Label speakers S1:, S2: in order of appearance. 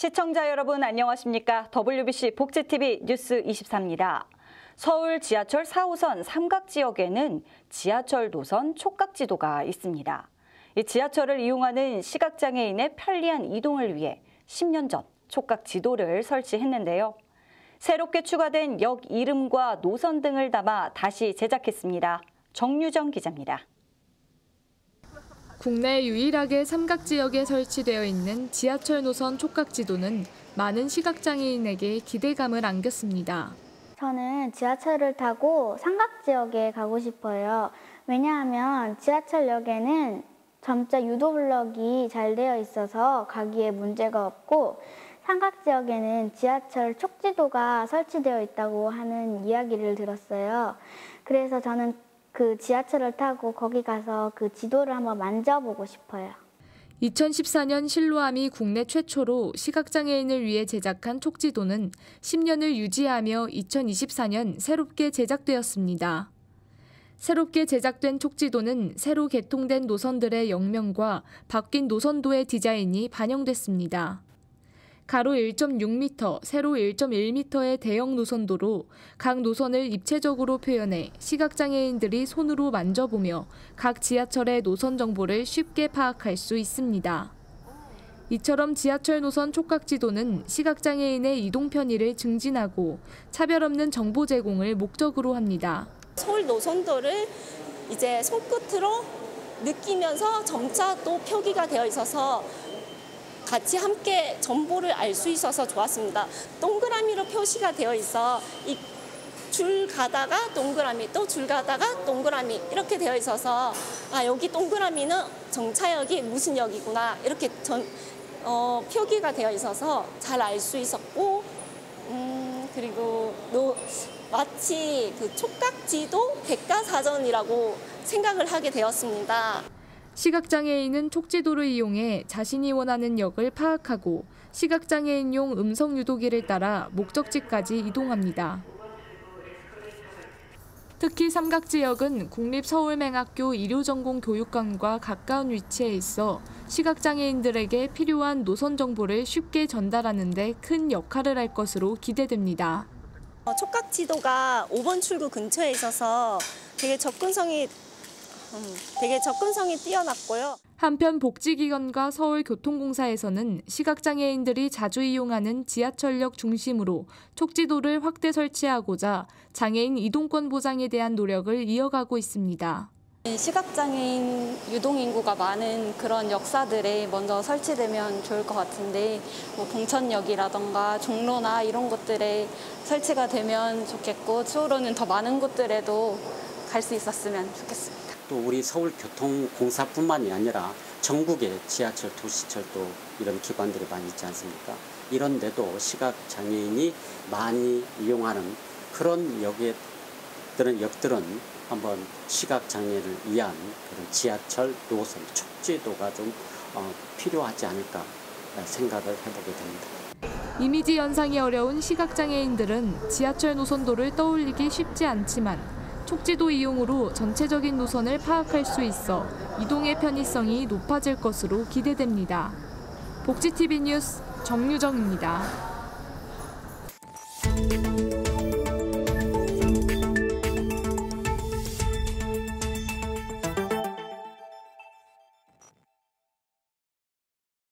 S1: 시청자 여러분 안녕하십니까? WBC 복지TV 뉴스 24입니다. 서울 지하철 4호선 삼각 지역에는 지하철 노선 촉각 지도가 있습니다. 이 지하철을 이용하는 시각장애인의 편리한 이동을 위해 10년 전 촉각 지도를 설치했는데요. 새롭게 추가된 역 이름과 노선 등을 담아 다시 제작했습니다. 정유정 기자입니다.
S2: 국내 유일하게 삼각지역에 설치되어 있는 지하철 노선 촉각지도는 많은 시각장애인에게 기대감을 안겼습니다.
S3: 저는 지하철을 타고 삼각지역에 가고 싶어요. 왜냐하면 지하철역에는 점자 유도 블럭이 잘 되어 있어서 가기에 문제가 없고 삼각지역에는 지하철 촉지도가 설치되어 있다고 하는 이야기를 들었어요. 그래서 저는 그 지하철을 타고 거기 가서 그 지도를 한번 만져보고 싶어요.
S2: 2014년 실로암이 국내 최초로 시각장애인을 위해 제작한 촉지도는 10년을 유지하며 2024년 새롭게 제작되었습니다. 새롭게 제작된 촉지도는 새로 개통된 노선들의 역명과 바뀐 노선도의 디자인이 반영됐습니다. 가로 1.6m, 세로 1.1m의 대형 노선도로 각 노선을 입체적으로 표현해 시각장애인들이 손으로 만져보며 각 지하철의 노선 정보를 쉽게 파악할 수 있습니다. 이처럼 지하철 노선 촉각 지도는 시각장애인의 이동 편의를 증진하고 차별 없는 정보 제공을 목적으로 합니다.
S4: 서울 노선도를 이제 손끝으로 느끼면서 점자도 표기가 되어 있어서 같이 함께 정보를 알 수 있어서 좋았습니다. 동그라미로 표시가 되어 있어 이 줄 가다가 동그라미 또 줄 가다가 동그라미 이렇게 되어 있어서 아 여기 동그라미는 정차역이 무슨 역이구나 이렇게 전 어, 표기가 되어 있어서 잘 알 수 있었고 음, 그리고 노, 마치 그 촉각지도 백과사전이라고 생각을 하게 되었습니다.
S2: 시각장애인은 촉지도를 이용해 자신이 원하는 역을 파악하고 시각장애인용 음성 유도기를 따라 목적지까지 이동합니다. 특히 삼각지역은 국립서울맹학교 의료전공 교육관과 가까운 위치에 있어 시각장애인들에게 필요한 노선 정보를 쉽게 전달하는 데 큰 역할을 할 것으로 기대됩니다.
S4: 어, 촉각 지도가 5번 출구 근처에 있어서 되게 접근성이 음, 되게 접근성이 뛰어났고요.
S2: 한편 복지기관과 서울교통공사에서는 시각장애인들이 자주 이용하는 지하철역 중심으로 촉지도를 확대 설치하고자 장애인 이동권 보장에 대한 노력을 이어가고 있습니다.
S5: 시각장애인 유동인구가 많은 그런 역사들에 먼저 설치되면 좋을 것 같은데 뭐 동천역이라던가 종로나 이런 곳들에 설치가 되면 좋겠고 추후로는 더 많은 곳들에도 갈 수 있었으면 좋겠습니다.
S6: 또 우리 서울교통공사뿐만이 아니라 전국의 지하철, 도시철도 이런 기관들이 많이 있지 않습니까? 이런데도 시각장애인이 많이 이용하는 그런 역들은 역들은 한번 시각장애를 위한 그런 지하철 노선 촉지도가 좀 어, 필요하지 않을까 생각을 해보게 됩니다.
S2: 이미지 연상이 어려운 시각장애인들은 지하철 노선도를 떠올리기 쉽지 않지만 촉지도 이용으로 전체적인 노선을 파악할 수 있어 이동의 편의성이 높아질 것으로 기대됩니다. 복지TV 뉴스 정유정입니다.